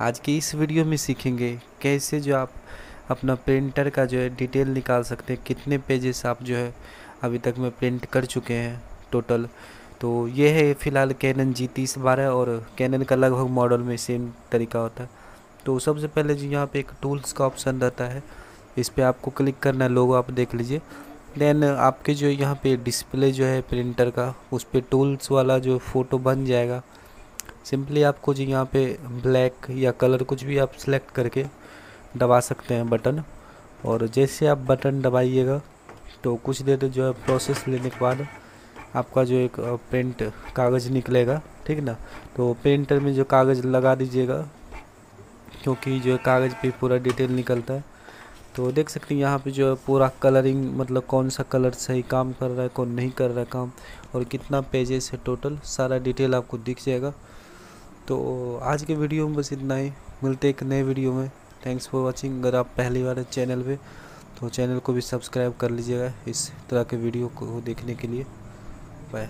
आज की इस वीडियो में सीखेंगे कैसे जो आप अपना प्रिंटर का जो है डिटेल निकाल सकते हैं, कितने पेजेस आप जो है अभी तक में प्रिंट कर चुके हैं टोटल तो ये है फ़िलहाल कैनन जी तीस बारह और कैनन का लगभग मॉडल में सेम तरीका होता है। तो सबसे पहले जो यहाँ पे एक टूल्स का ऑप्शन रहता है। इस पर आपको क्लिक करना है लोगो आप देख लीजिए। देन आपके जो यहाँ पे डिस्प्ले जो है प्रिंटर का, उस पर टूल्स वाला जो फ़ोटो बन जाएगा। सिंपली आपको जो यहाँ पे ब्लैक या कलर कुछ भी आप सेलेक्ट करके दबा सकते हैं बटन। और जैसे आप बटन दबाइएगा तो कुछ देर जो है प्रोसेस लेने के बाद आपका जो एक प्रिंट कागज़ निकलेगा, ठीक ना? तो प्रिंटर में जो कागज़ लगा दीजिएगा, क्योंकि जो कागज़ पे पूरा डिटेल निकलता है। तो देख सकते हैं यहाँ पे जो है पूरा कलरिंग मतलब कौन सा कलर सही काम कर रहा है, कौन नहीं कर रहा है काम, और कितना पेजेस है टोटल सारा डिटेल आपको दिख जाएगा। तो आज के वीडियो में बस इतना ही। मिलते एक नए वीडियो में। थैंक्स फॉर वाचिंग अगर आप पहली बार चैनल पे तो चैनल को भी सब्सक्राइब कर लीजिएगा इस तरह के वीडियो को देखने के लिए। बाय